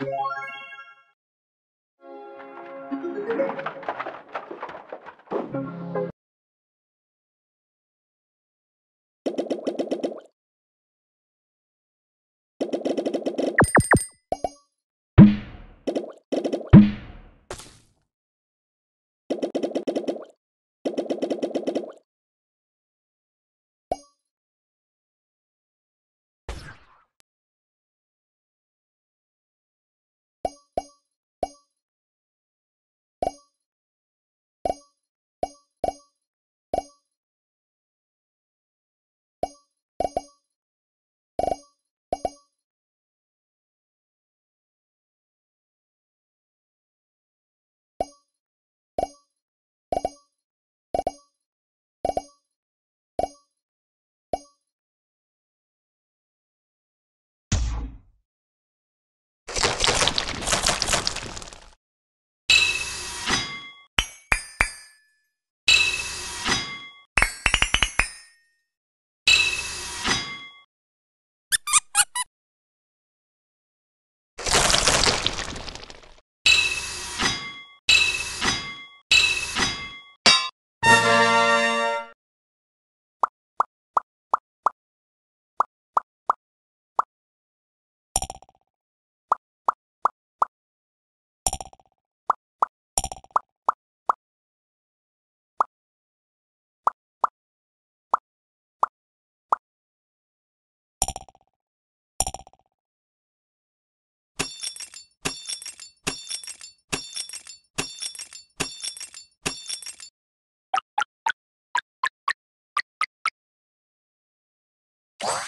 Thank you. What?